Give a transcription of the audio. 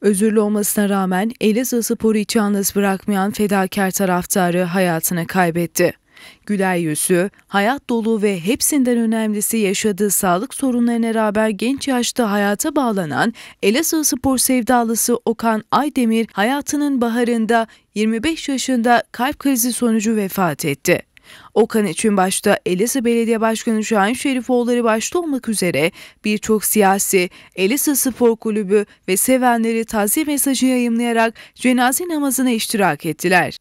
Özürlü olmasına rağmen Elazığ Spor'u hiç yalnız bırakmayan fedakar taraftarı hayatını kaybetti. Güler yüzü, hayat dolu ve hepsinden önemlisi yaşadığı sağlık sorunlarına rağmen genç yaşta hayata bağlanan Elazığ Spor sevdalısı Okan Aydemir hayatının baharında 25 yaşında kalp krizi sonucu vefat etti. Okan için başta Elazığ Belediye Başkanı Şahin Şerifoğulları başta olmak üzere birçok siyasi, Elazığ Spor Kulübü ve sevenleri taziye mesajı yayımlayarak cenaze namazına iştirak ettiler.